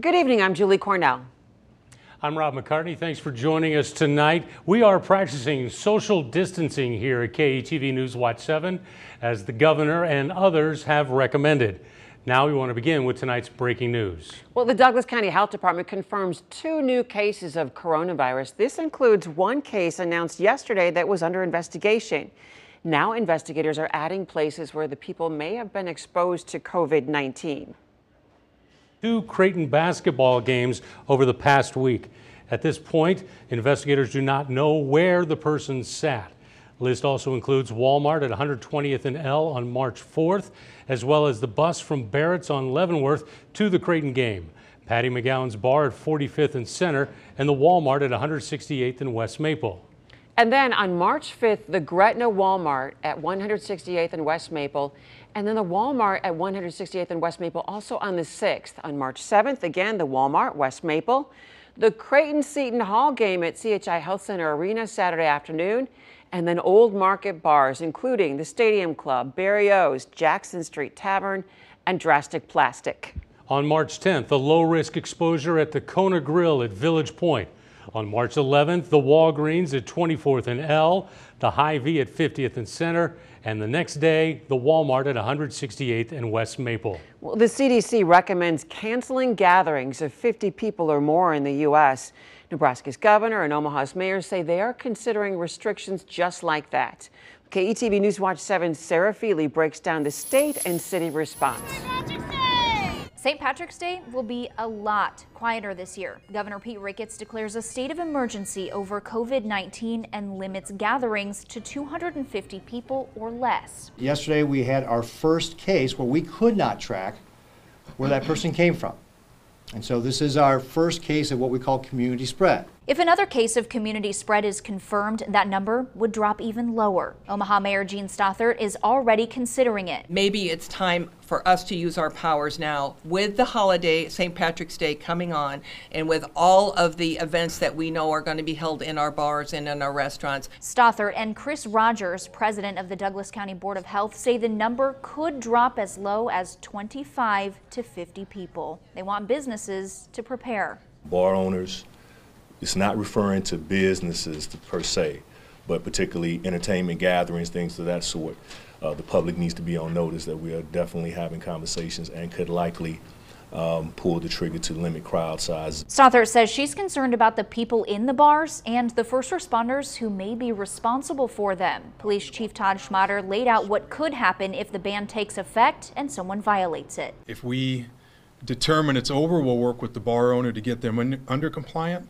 Good evening. I'm Julie Cornell. I'm Rob McCartney. Thanks for joining us tonight. We are practicing social distancing here at KETV News Watch 7 as the governor and others have recommended. Now we want to begin with tonight's breaking news. Well, the Douglas County Health Department confirms two new cases of coronavirus. This includes one case announced yesterday that was under investigation. Now investigators are adding places where the people may have been exposed to COVID 19 two Creighton basketball games over the past week. At this point, investigators do not know where the person sat. list also includes Walmart at 120th and L on March 4th, as well as the bus from Barrett's on Leavenworth to the Creighton game. Patty McGowan's bar at 45th and Center, and the Walmart at 168th and West Maple. And then on March 5th, the Gretna Walmart at 168th and West Maple, and then the Walmart at 168th and West Maple also on the 6th. On March 7th, again, the Walmart, West Maple. The Creighton Seton Hall game at CHI Health Center Arena Saturday afternoon. And then Old Market bars, including the Stadium Club, Barry O's, Jackson Street Tavern, and Drastic Plastic. On March 10th, the low risk exposure at the Kona Grill at Village Point. On March 11th, the Walgreens at 24th and L, the Hy-Vee at 50th and Center, and the next day, the Walmart at 168th and West Maple. Well, the CDC recommends canceling gatherings of 50 people or more in the U.S. Nebraska's governor and Omaha's mayor say they are considering restrictions just like that. KETV News Watch 7 Sarah Feely breaks down the state and city response. St. Patrick's Day will be a lot quieter this year. Governor Pete Ricketts declares a state of emergency over COVID-19 and limits gatherings to 250 people or less. Yesterday we had our first case where we could not track where that person came from. And so this is our first case of what we call community spread. If another case of community spread is confirmed, that number would drop even lower. Omaha Mayor Jean Stothert is already considering it. Maybe it's time for us to use our powers now with the holiday, St. Patrick's Day coming on, and with all of the events that we know are going to be held in our bars and in our restaurants. Stothert and Chris Rodgers, president of the Douglas County Board of Health, say the number could drop as low as 25 to 50 people. They want businesses to prepare. Bar owners, it's not referring to businesses per se, but particularly entertainment gatherings, things of that sort. Uh, the public needs to be on notice that we are definitely having conversations and could likely um, pull the trigger to limit crowd size. Stothert says she's concerned about the people in the bars and the first responders who may be responsible for them. Police Chief Todd Schmaderer laid out what could happen if the ban takes effect and someone violates it. If we determine it's over, we'll work with the bar owner to get them under compliant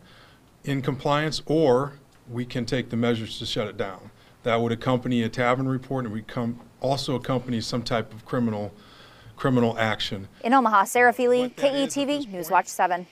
in compliance, or we can take the measures to shut it down. That would accompany a tavern report and would come, also accompany some type of criminal criminal action. In Omaha, Sarah Feely, KETV, Newswatch 7.